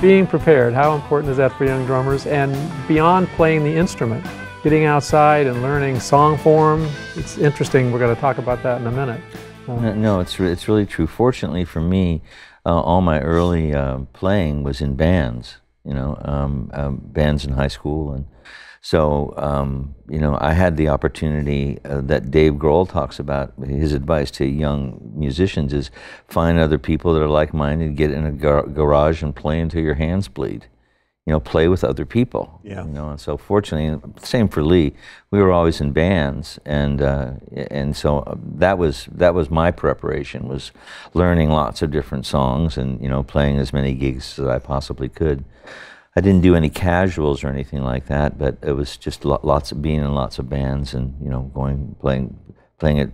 being prepared, how important is that for young drummers? And beyond playing the instrument, getting outside and learning song form, it's interesting. We're going to talk about that in a minute. Uh, no, it's, re it's really true. Fortunately for me, uh, all my early uh, playing was in bands, you know, um, um, bands in high school and so, um, you know, I had the opportunity uh, that Dave Grohl talks about. His advice to young musicians is find other people that are like minded, get in a gar garage and play until your hands bleed. You know, play with other people. Yeah. You know, and so fortunately, same for Lee. We were always in bands, and uh, and so uh, that was that was my preparation was learning lots of different songs and you know playing as many gigs as I possibly could. I didn't do any casuals or anything like that, but it was just lots of being in lots of bands and you know going playing playing at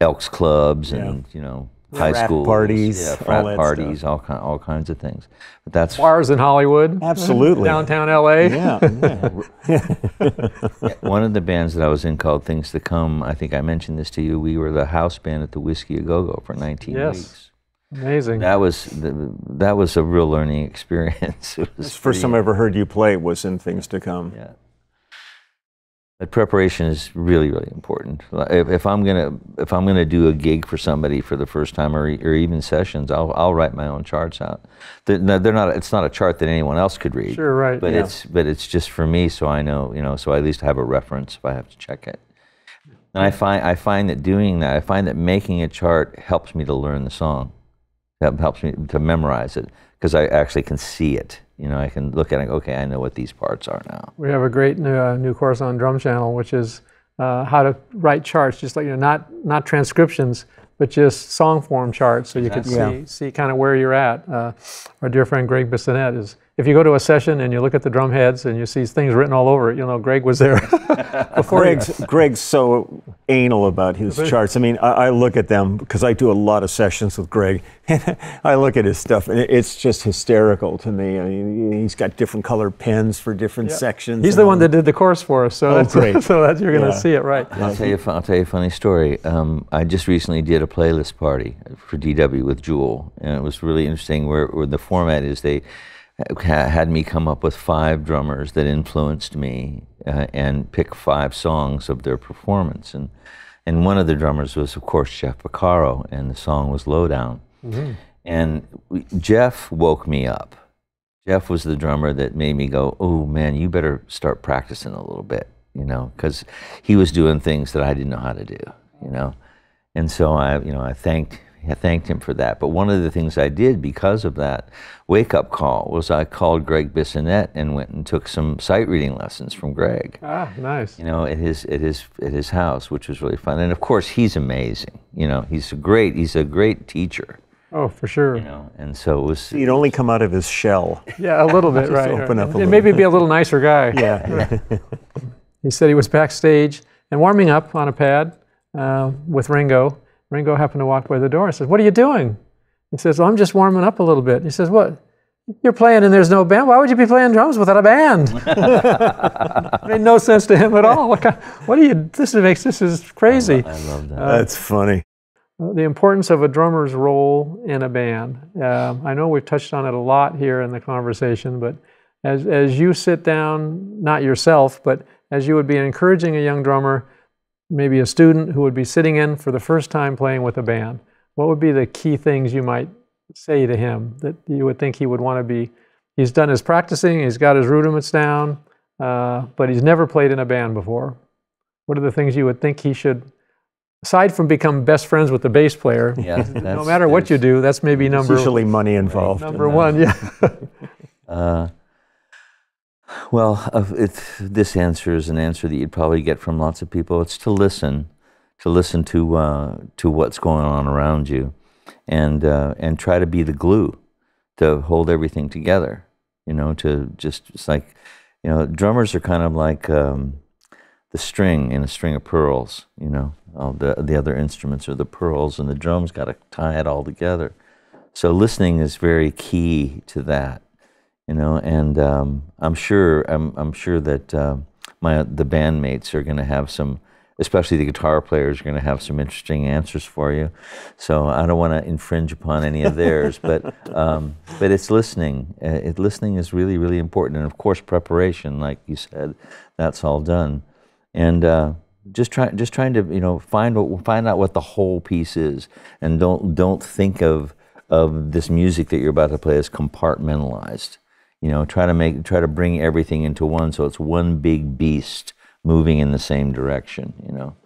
Elks clubs and yeah. you know high school parties, yeah, frat parties, stuff. all kind all kinds of things. But that's bars in Hollywood, absolutely downtown LA. Yeah, yeah. One of the bands that I was in called Things to Come. I think I mentioned this to you. We were the house band at the Whisky a Go Go for 19 yes. weeks. Amazing. That was the, that was a real learning experience. it was the first time I ever heard you play was in Things to Come. Yeah. But preparation is really, really important. Uh, if, if, I'm gonna if I'm gonna do a gig for somebody for the first time, or, or even sessions, I'll I'll write my own charts out. They're, they're not. It's not a chart that anyone else could read. Sure, right. But yeah. it's but it's just for me, so I know you know, so I at least have a reference if I have to check it. And I find I find that doing that, I find that making a chart helps me to learn the song. That helps me to memorize it because I actually can see it. You know, I can look at it. Okay, I know what these parts are now. We have a great new, uh, new course on Drum Channel, which is uh, how to write charts, just like you know, not not transcriptions, but just song form charts, so you exactly. can see see kind of where you're at. Uh, our dear friend Gregg Bissonette is if you go to a session and you look at the drum heads and you see things written all over it, you know Greg was there before. Greg's, Greg's so anal about his charts. I mean, I, I look at them because I do a lot of sessions with Greg, and I look at his stuff, and it's just hysterical to me. I mean, he's got different color pens for different yep. sections. He's the one that did the course for us, so oh, that's great. so that you're going to yeah. see it right. I'll tell you. I'll tell you a funny story. Um, I just recently did a playlist party for DW with Jewel, and it was really interesting. Where, where the format is they had me come up with five drummers that influenced me uh, and pick five songs of their performance. And, and one of the drummers was, of course, Jeff Porcaro, and the song was Lowdown. Mm-hmm. And we, Jeff woke me up. Jeff was the drummer that made me go, oh man, you better start practicing a little bit, you know, because he was doing things that I didn't know how to do, you know. And so I, you know, I thanked I thanked him for that. But one of the things I did because of that wake up call was I called Gregg Bissonette and went and took some sight reading lessons from Greg. Ah, nice. You know, at his at his at his house, which was really fun. And of course, he's amazing. You know, he's a great he's a great teacher. Oh, for sure. You know, and so it was. He'd only come out of his shell. Yeah, a little bit, right? Open right. up a and maybe be a little nicer guy. Yeah. yeah. he said he was backstage and warming up on a pad uh, with Ringo Ringo happened to walk by the door and says, What are you doing? He says, Well, I'm just warming up a little bit. He says, What? You're playing and there's no band. Why would you be playing drums without a band? made no sense to him at all. What, kind, what do you? This makes this is crazy. I love that. Uh, That's funny. The importance of a drummer's role in a band. Uh, I know we've touched on it a lot here in the conversation, but as as you sit down, not yourself, but as you would be encouraging a young drummer maybe a student who would be sitting in for the first time playing with a band, what would be the key things you might say to him that you would think he would want to be? He's done his practicing, he's got his rudiments down, uh, but he's never played in a band before. What are the things you would think he should, aside from become best friends with the bass player? Yeah, no matter what you do, that's maybe number. usually money involved. Number in one, yeah. uh, well, uh, this answer is an answer that you'd probably get from lots of people. It's to listen, to listen to uh, to what's going on around you, and uh, and try to be the glue to hold everything together. You know, to just it's like, you know, drummers are kind of like um, the string in a string of pearls. You know, all the the other instruments are the pearls, and the drums got to tie it all together. So listening is very key to that you know, and um, I'm sure I'm, I'm sure that uh, my the bandmates are going to have some especially the guitar players are going to have some interesting answers for you. So I don't want to infringe upon any of theirs, but um, but it's listening. Uh, it, listening is really really important, and of course preparation, like you said, that's all done, and. Uh, just try, just trying to you know find what, find out what the whole piece is, and don't don't think of of this music that you're about to play as compartmentalized. You know, try to make try to bring everything into one, so it's one big beast moving in the same direction, you know.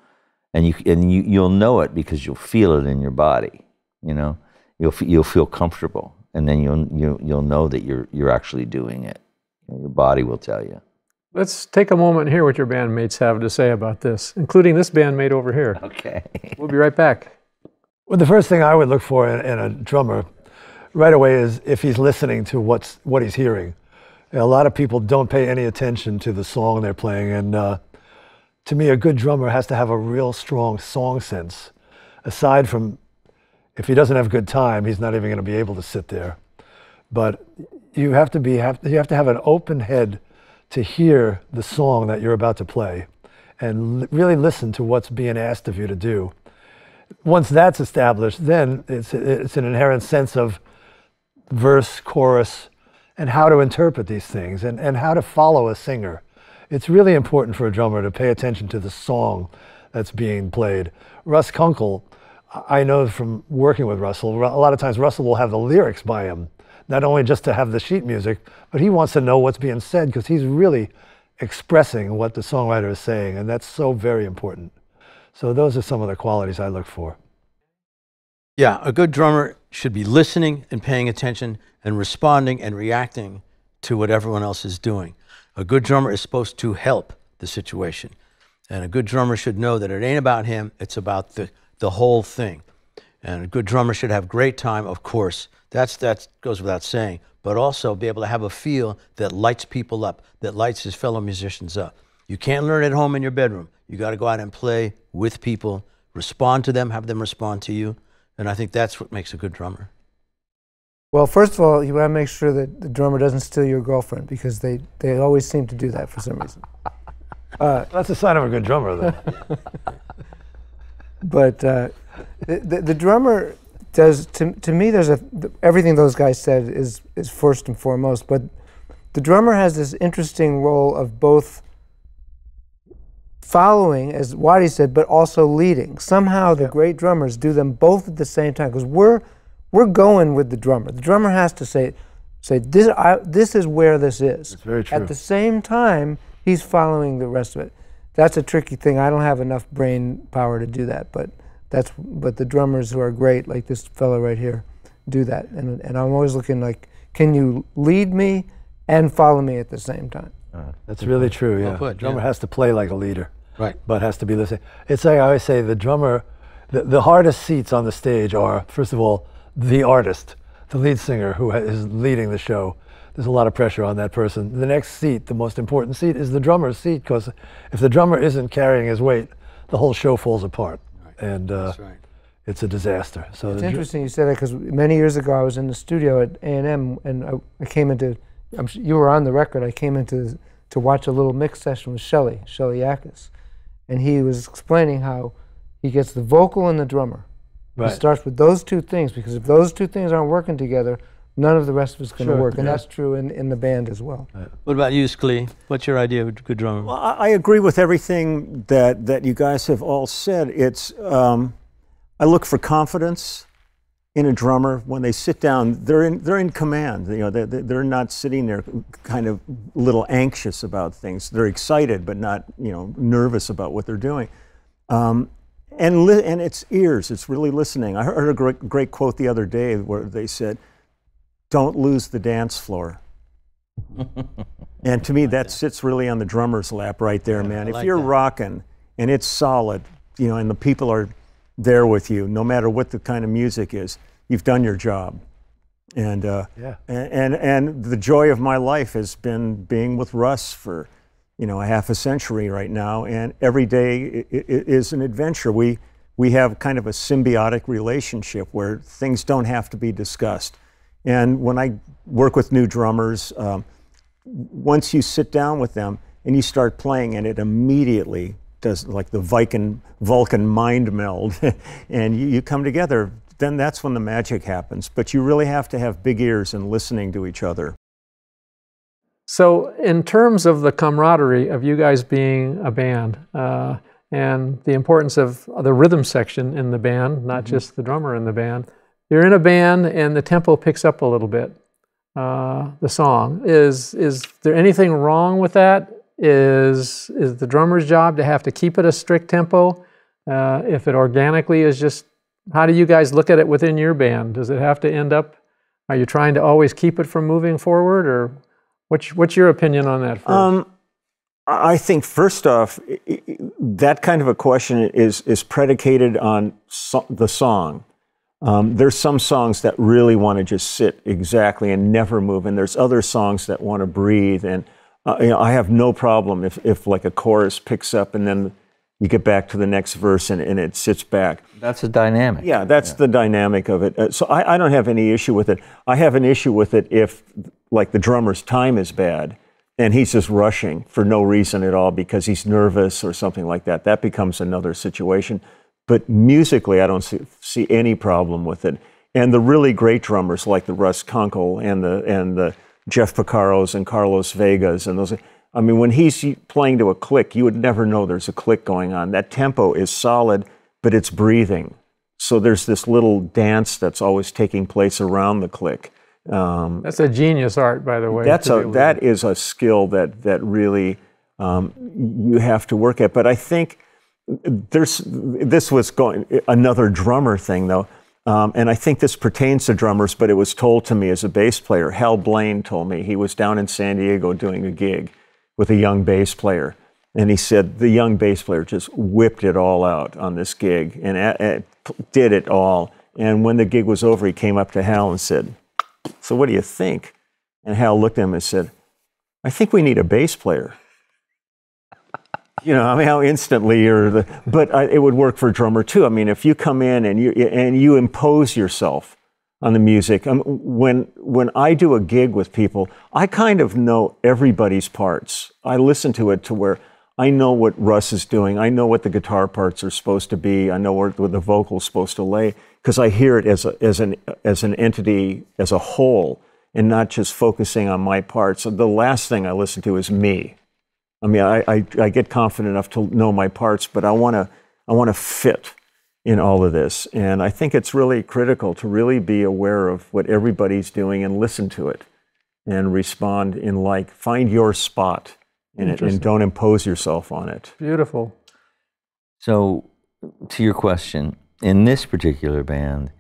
And you and you you'll know it because you'll feel it in your body, you know. You'll you'll feel comfortable, and then you'll you, you'll know that you're you're actually doing it. Your body will tell you. Let's take a moment and hear what your bandmates have to say about this, including this bandmate over here. Okay. we'll be right back. Well, the first thing I would look for in, in a drummer right away is if he's listening to what's what he's hearing. A lot of people don't pay any attention to the song they're playing, and uh, to me, a good drummer has to have a real strong song sense. Aside from, if he doesn't have good time, he's not even going to be able to sit there. But you have to be have, you have to have an open head to hear the song that you're about to play, and really listen to what's being asked of you to do. Once that's established, then it's it's an inherent sense of verse, chorus, and how to interpret these things and, and how to follow a singer. It's really important for a drummer to pay attention to the song that's being played. Russ Kunkel, I know from working with Russell, a lot of times Russell will have the lyrics by him, not only just to have the sheet music, but he wants to know what's being said because he's really expressing what the songwriter is saying, and that's so very important. So those are some of the qualities I look for. Yeah, a good drummer should be listening and paying attention and responding and reacting to what everyone else is doing. A good drummer is supposed to help the situation. And a good drummer should know that it ain't about him, it's about the, the whole thing. And a good drummer should have great time, of course. That's that goes without saying, but also be able to have a feel that lights people up, that lights his fellow musicians up. You can't learn at home in your bedroom. You got to go out and play with people, respond to them, have them respond to you. And I think that's what makes a good drummer. Well, first of all, you want to make sure that the drummer doesn't steal your girlfriend because they, they always seem to do that for some reason. Uh, That's a sign of a good drummer, though. but uh, the, the, the, drummer does, to, to me, there's a, everything those guys said is, is first and foremost, but the drummer has this interesting role of both following, as Waddy said, but also leading. Somehow the great drummers do them both at the same time because we're we're going with the drummer. The drummer has to say, say this, I, this is where this is. That's very true. At the same time, he's following the rest of it. That's a tricky thing. I don't have enough brain power to do that, but that's but the drummers who are great, like this fellow right here, do that. And and I'm always looking like, can you lead me and follow me at the same time? Uh, that's really true. Yeah, well put, drummer yeah. has to play like a leader, right? But has to be listening. It's like I always say, the drummer, the, the hardest seats on the stage are first of all the artist, the lead singer who is leading the show. There's a lot of pressure on that person. The next seat, the most important seat, is the drummer's seat because if the drummer isn't carrying his weight, the whole show falls apart, right. and uh, right. it's a disaster. So it's interesting you said that because many years ago I was in the studio at A and M, and I, I, came into. I'm, you were on the record. I came into to watch a little mix session with Shelly, Shelly Yakus, and he was explaining how he gets the vocal and the drummer Right. It starts with those two things because if those two things aren't working together, none of the rest of it's going to sure, work, and yeah. that's true in, in the band as well. Right. What about you, Sklee? What's your idea of a good drummer? Well, I, I, agree with everything that that you guys have all said. It's um, I look for confidence in a drummer when they sit down. They're in they're in command. You know, they're, they're not sitting there kind of a little anxious about things. They're excited, but not you know nervous about what they're doing. Um, and, li- and it's ears, it's really listening. I heard a great, great quote the other day where they said, Don't lose the dance floor. and to me, that sits really on the drummer's lap right there, yeah, man. if you're that. rocking and it's solid, you know, and the people are there with you, no matter what the kind of music is, you've done your job. And, uh, yeah. and, and, and the joy of my life has been being with Russ for you know, a half a century right now, and every day is an adventure. We, we have kind of a symbiotic relationship where things don't have to be discussed. And when I work with new drummers, um, once you sit down with them and you start playing, and it immediately does like the Viking Vulcan mind meld, and you, you come together. Then that's when the magic happens. But you really have to have big ears and listening to each other. So, in terms of the camaraderie of you guys being a band uh, and the importance of the rhythm section in the band, not just the drummer in the band, you're in a band and the tempo picks up a little bit. Uh, the song is is there anything wrong with that? Is is the drummer's job to have to keep it a strict tempo? Uh, if it organically is just, how do you guys look at it within your band? Does it have to end up? Are you trying to always keep it from moving forward, or What's, what's your opinion on that first? Um, I think first off, that kind of a question is, is predicated on so the song. Um, there's some songs that really want to just sit exactly and never move, and there's other songs that want to breathe. And uh, you know, I have no problem if, if like a chorus picks up and then you get back to the next verse and, and it sits back. That's a dynamic. Yeah, that's yeah. the dynamic of it. Uh, so I, I don't have any issue with it. I have an issue with it if like the drummer's time is bad and he's just rushing for no reason at all because he's nervous or something like that. That becomes another situation. But musically, I don't see, see any problem with it. And the really great drummers like the Russ Kunkel and the and the Jeff Porcaros and Carlos Vegas and those. I mean, when he's playing to a click, you would never know there's a click going on. That tempo is solid, but it's breathing. So there's this little dance that's always taking place around the click. Um, that's a genius art, by the way. That's a that is a skill that that really um, you have to work at. But I think there's this was going another drummer thing though, um, and I think this pertains to drummers. But it was told to me as a bass player. Hal Blaine told me he was down in San Diego doing a gig with a young bass player, and he said the young bass player just whipped it all out on this gig and did it all. And when the gig was over, he came up to Hal and said so what do you think? And Hal looked at him and said, I think we need a bass player. You know, I mean, how instantly you're the, but I, it would work for a drummer too. I mean, if you come in and you, and you impose yourself on the music, um, when, when I do a gig with people, I kind of know everybody's parts. I listen to it to where I know what Russ is doing. I know what the guitar parts are supposed to be. I know where, where the vocal's supposed to lay because I hear it as, a, as, an, as an entity, as a whole, and not just focusing on my parts. So the last thing I listen to is me. I mean, I, I, I get confident enough to know my parts, but I want to I want to fit in all of this. And I think it's really critical to really be aware of what everybody's doing and listen to it and respond in like, find your spot in it and don't impose yourself on it. Beautiful. So, to your question, in this particular band,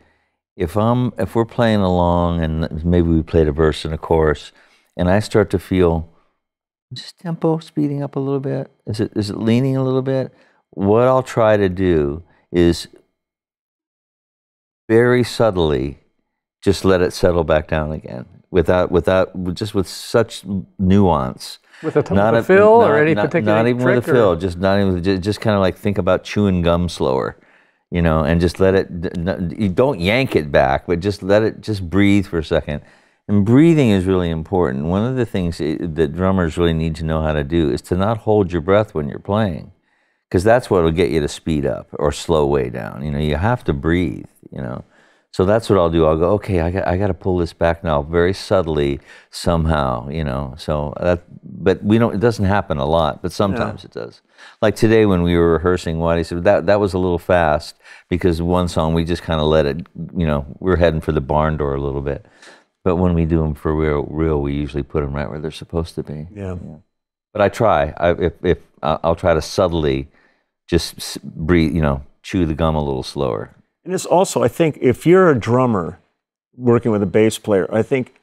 if I'm if we're playing along and maybe we played a verse and a chorus, and I start to feel just tempo speeding up a little bit, is it is it leaning a little bit? What I'll try to do is very subtly just let it settle back down again without without just with such nuance with a, not a fill not, or any not, particular not even with a fill just not even just, just kind of like think about chewing gum slower you know, and just let it, you don't yank it back, but just let it just breathe for a second. And breathing is really important. One of the things that drummers really need to know how to do is to not hold your breath when you're playing, because that's what will get you to speed up or slow way down. You know, you have to breathe, you know. So that's what I'll do. I'll go, okay, I got, I got to pull this back now, very subtly, somehow, you know. So that, but we don't. It doesn't happen a lot, but sometimes it does. Like today when we were rehearsing, what he said that that was a little fast because one song we just kind of let it. You know, we are heading for the barn door a little bit. But when we do them for real, real, we usually put them right where they're supposed to be. Yeah. yeah. But I try. I, if if I'll try to subtly, just breathe. You know, chew the gum a little slower and it's also, I think, if you're a drummer working with a bass player, I think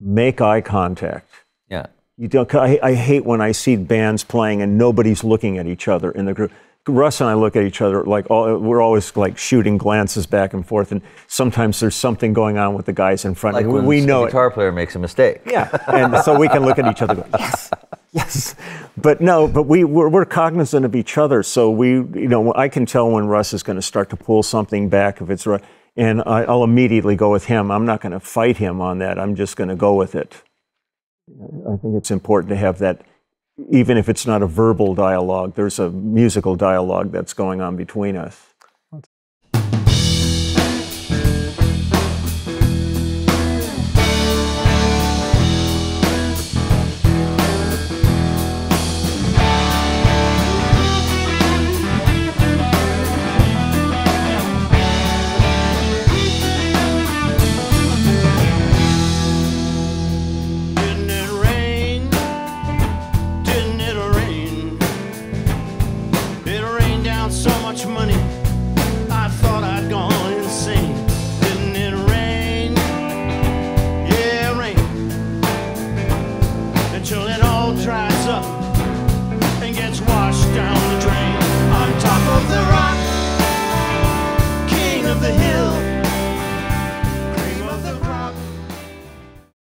make eye contact. Yeah. You don't. I, I hate when I see bands playing and nobody's looking at each other in the group. Russ and I look at each other like all, we're always like shooting glances back and forth, and sometimes there's something going on with the guys in front. Like we, when we know guitar it. player makes a mistake. Yeah, and so we can look at each other. Go, yes, yes, but no, but we we're, we're, cognizant of each other, so we you know I can tell when Russ is going to start to pull something back if it's right, and I, I'll immediately go with him. I'm not going to fight him on that. I'm just going to go with it. I think it's important to have that even if it's not a verbal dialogue, there's a musical dialogue that's going on between us.